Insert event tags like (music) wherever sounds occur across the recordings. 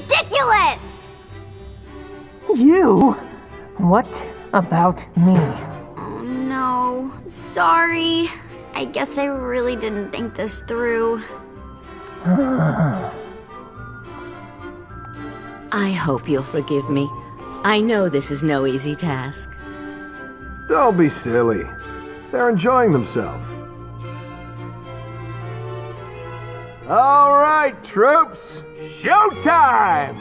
ridiculous! You? What about me? Oh no, sorry. I guess I really didn't think this through. (sighs) I hope you'll forgive me. I know this is no easy task. Don't be silly. They're enjoying themselves. All right, troops, showtime!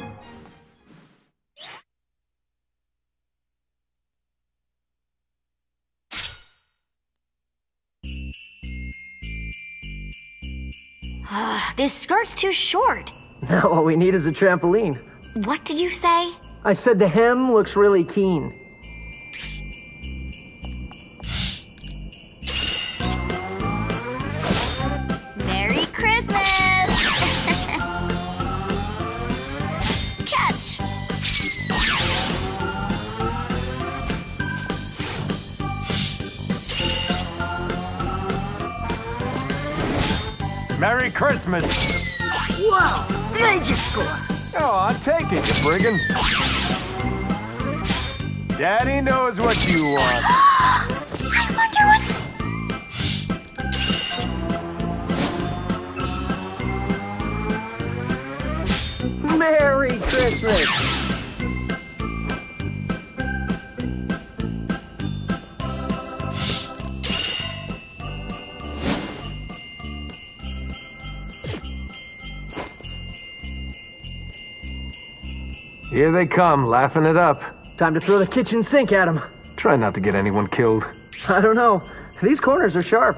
Ah, this skirt's too short. Now (laughs) all we need is a trampoline. What did you say? I said the hem looks really keen. Merry Christmas! Whoa! Major score! Oh, I'll take it, you brigand. Daddy knows what you want. (gasps) I wonder what. Merry Christmas! Here they come, laughing it up. Time to throw the kitchen sink at them. Try not to get anyone killed. I don't know. These corners are sharp.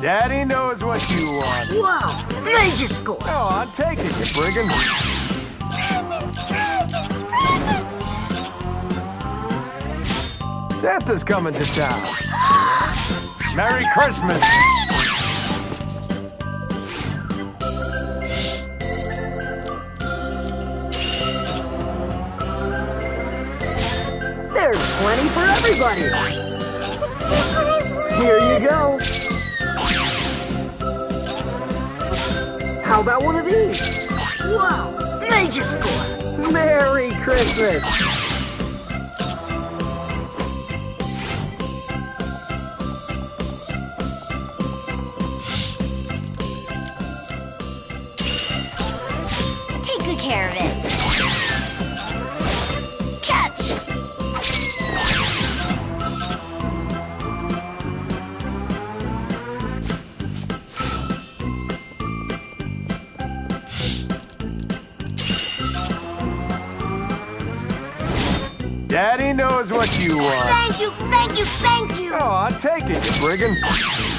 Daddy knows what you want. Whoa! Major score! Oh, I'll take it, you brigand. Santa's coming to town. Merry Christmas! There's plenty for everybody. Here you go. How about one of these? Whoa! Major score! Merry Christmas! Daddy knows what you want. Thank you, thank you, thank you! Oh, I'll take it, you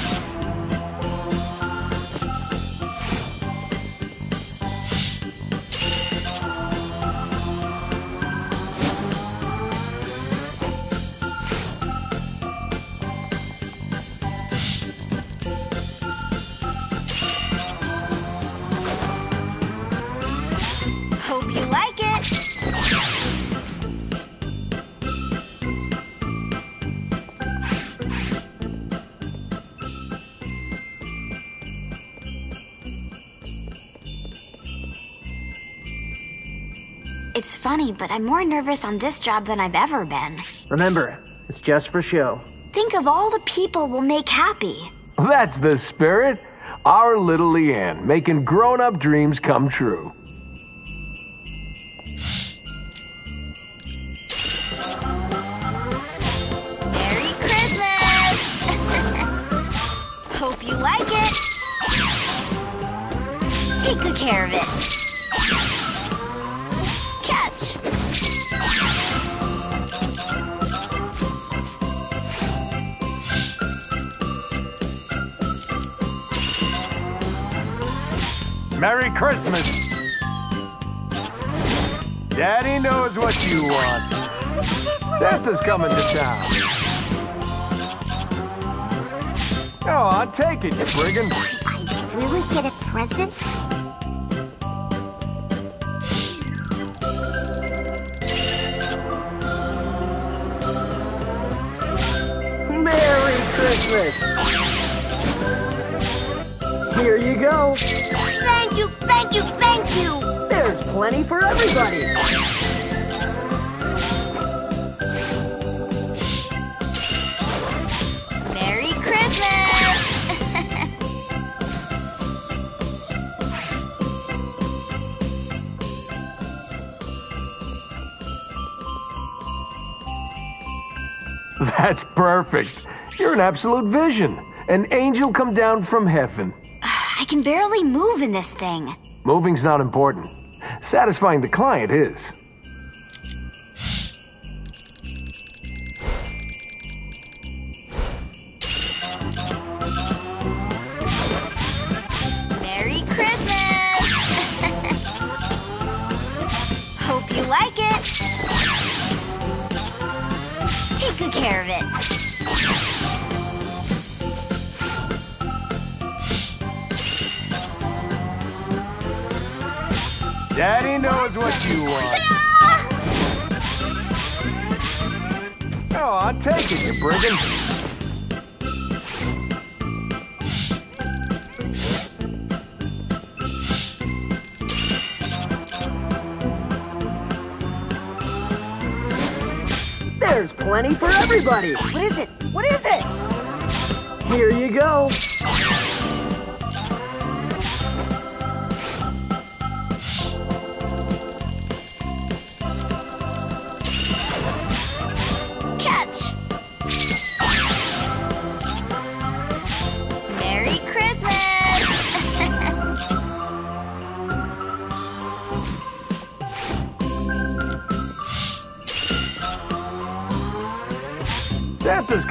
It's funny, but I'm more nervous on this job than I've ever been. Remember, it's just for show. Think of all the people we'll make happy. That's the spirit. Our little Leanne, making grown-up dreams come true. Merry Christmas! (laughs) Hope you like it. Take good care of it. Merry Christmas! Daddy knows what you want. Santa's coming to town. Oh, on, take it, you brigand. I really get a present? Merry Christmas! Here you go. Thank you, thank you! There's plenty for everybody. Merry Christmas! (laughs) That's perfect. You're an absolute vision. An angel come down from heaven. (sighs) I can barely move in this thing. Moving's not important. Satisfying the client is. Take it, you brigand. There's plenty for everybody. What is it? What is it? Here you go.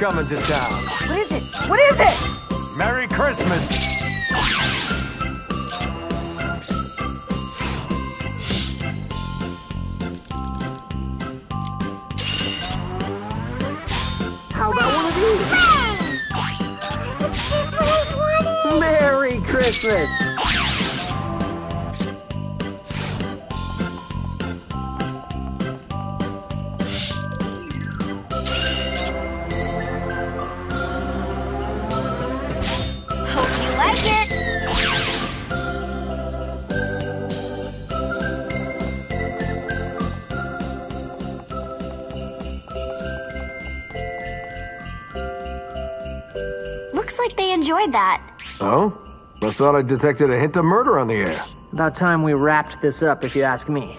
Coming to town. What is it? What is it? Merry Christmas. How about one of these? It's just what I wanted! Merry Christmas! Oh? I thought I detected a hint of murder on the air. About time we wrapped this up, if you ask me.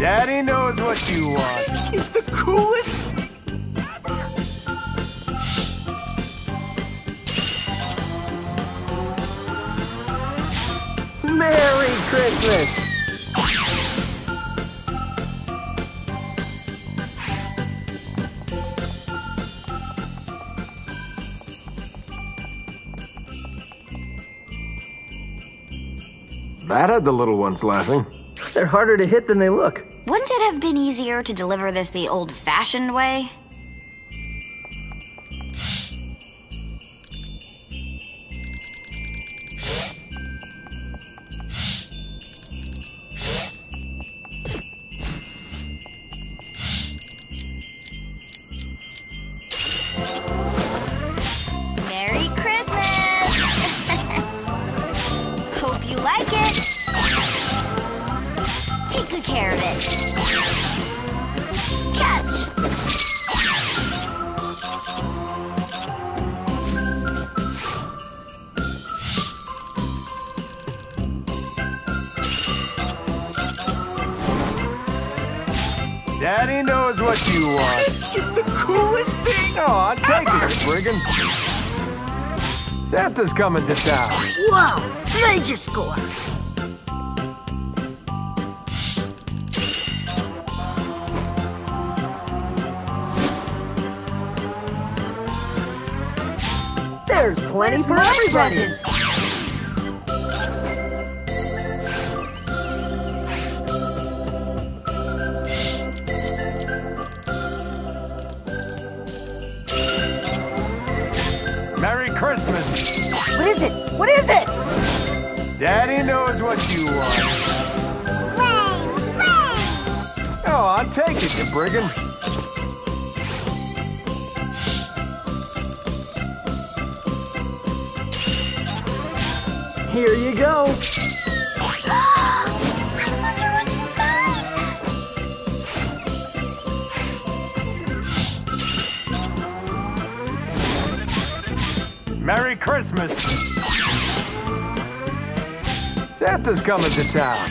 Daddy knows what you want. This is the coolest Merry Christmas! That had the little ones laughing. They're harder to hit than they look. Wouldn't it have been easier to deliver this the old fashioned way? Knows what you want. This is the coolest thing Oh, I'll take it, you brigand. Santa's coming to town. Whoa! Major score! There's plenty for everybody. Merry what you want. Bang! Bang! Oh, I'll take it, you brigand. Here you go. I wonder what's (gasps) inside. Merry Christmas. Santa's coming to town.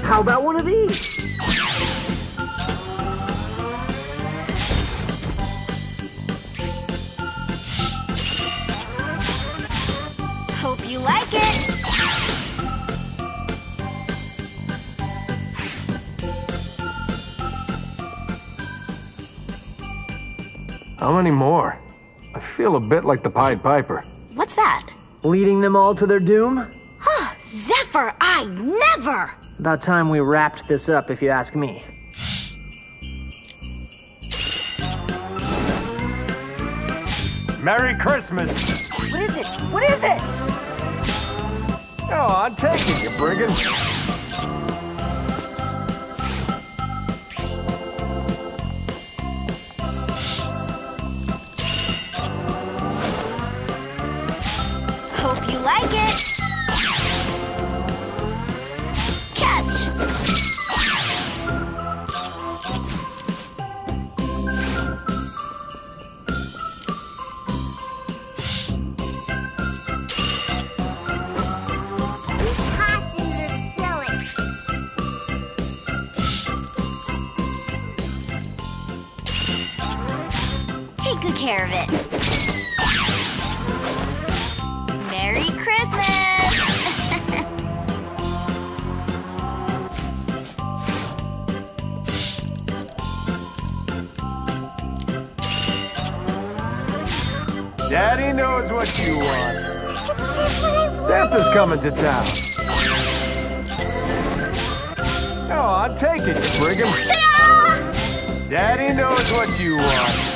How about one of these? How many more? I feel a bit like the Pied Piper. What's that? Leading them all to their doom? Huh, Zephyr, I never! About time we wrapped this up, if you ask me. Merry Christmas. What is it? What is it? Oh, I'll take it, you brigand. Care of it. Merry Christmas! Daddy knows what you want. It's just what I wanted. Santa's coming to town. Oh, I'll take it, you Daddy knows what you want.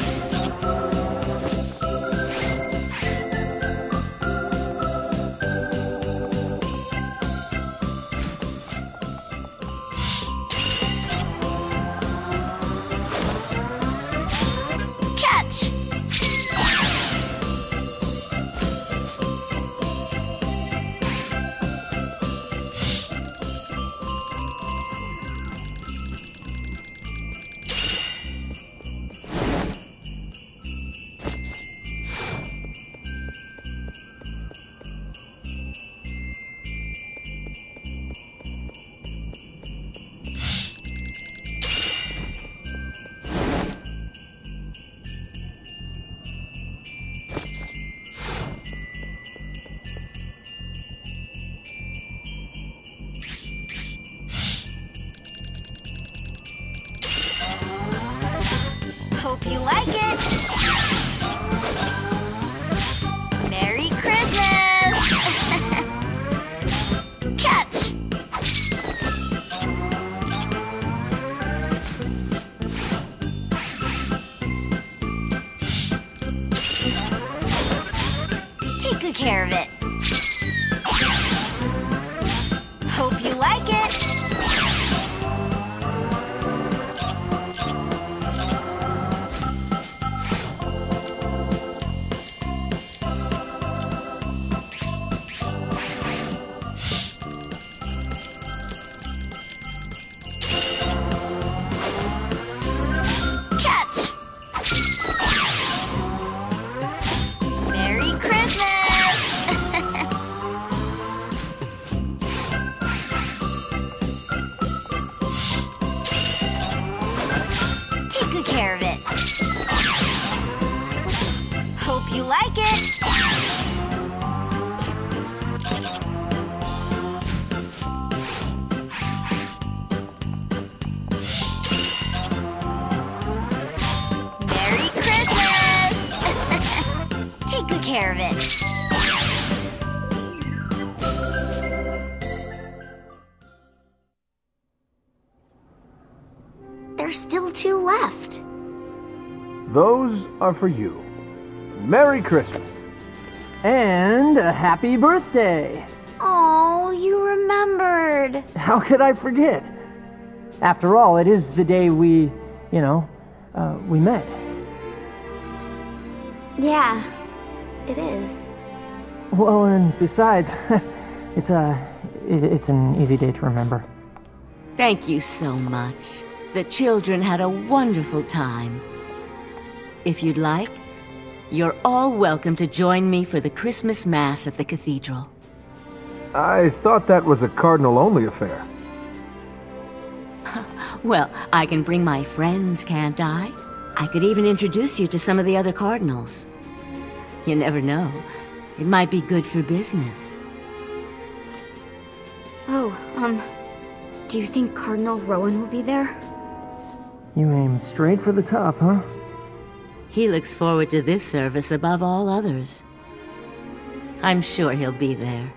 You like it. Care of it. Hope you like it. Merry Christmas! (laughs) Take good care of it. Are for you. Merry Christmas. And a happy birthday. Oh, you remembered. How could I forget? After all, it is the day we, you know, uh, we met. Yeah, it is. Well, and besides, (laughs) it's a, it's an easy day to remember. Thank you so much. The children had a wonderful time. If you'd like, you're all welcome to join me for the Christmas Mass at the cathedral. I thought that was a cardinal only affair. (laughs) Well, I can bring my friends, can't I? I could even introduce you to some of the other cardinals. You never know. It might be good for business. Oh, um, do you think Cardinal Rowen will be there? You aim straight for the top, huh? He looks forward to this service above all others. I'm sure he'll be there.